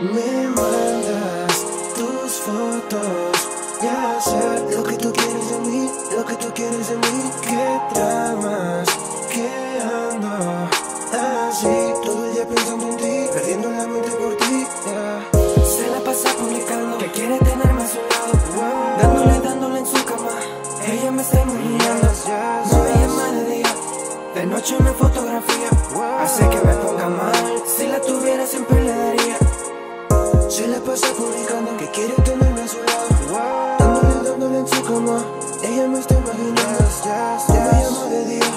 Me mandas tus fotos De noche me fotografía Hace que me ponga mal. Si la tuviera siempre le daría. Se la pasa publicando que quiere tenerme a su lado. Dándole, dándole en su cama Ella me está imaginando. Me llama de día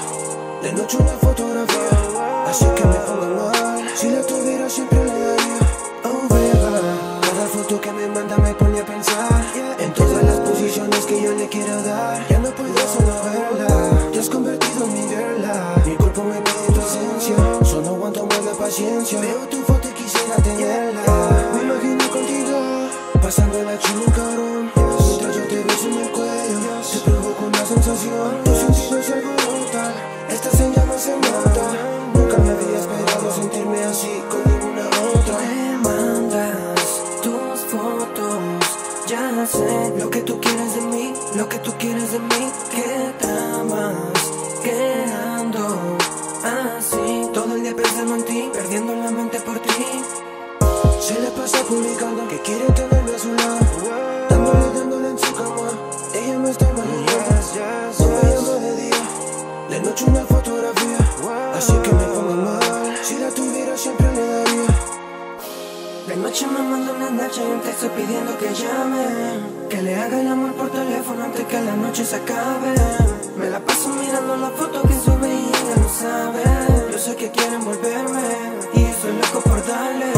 De noche una fotografía Así que me ponga mal. Si la tuviera siempre le paciencia. Veo tu foto y quisiera tenerla. Pasando la chula, cabrón Mientras yo te beso en el cuello Te provoco una sensación pasa publicando que quiere tenerme a su lado. Dándole, dándole en su cama. Ella me está imaginando No me llama de día De noche una fotografía. Así que me pongo mal. Si la tuviera siempre le daría. De noche me manda una noche y un texto pidiendo que llame. Que le haga el amor por teléfono antes que la noche se acabe. Me la paso mirando la foto que sube y ella no sabe. Yo sé que quieren volverme Y estoy loco por darle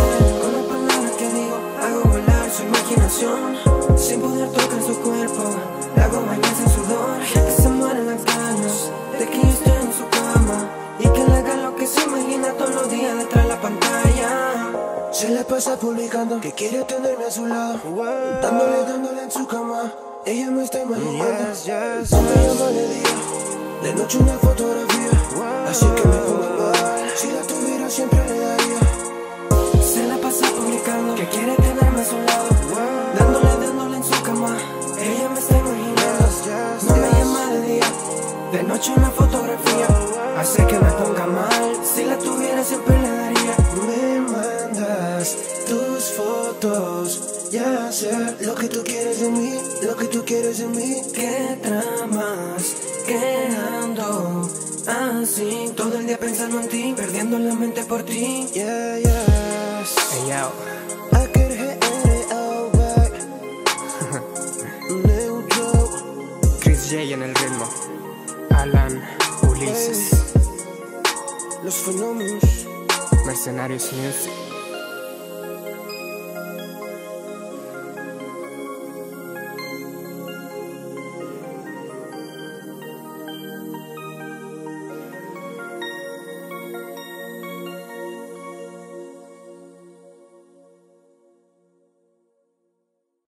Sin poder tocar su cuerpo. La hago bañarse en sudor Que se mueren las ganas De que yo esté en su cama Y que le haga lo que se imagina todos los días detrás de la pantalla. Se le pasa publicando Que quiere tenerme a su lado Dándole, dándole en su cama. Ella me está imaginando. No me llama de día De noche una fotografía. Así que me pongo mal Si la tuviera siempre De noche una fotografía Hace que me ponga mal. Si la tuviera siempre le daría. Me mandas tus fotos Ya sé lo que tú quieres de mí Lo que tú quieres de mí. ¿Qué tramas? ¿Qué ando? Así. Todo el día pensando en ti Perdiendo la mente por ti. Yeah, yes. Hey, yo. I could hit it all back Neutro Chris J en el ritmo. Alan Ulises. Los fenómenos Mercenarios Music.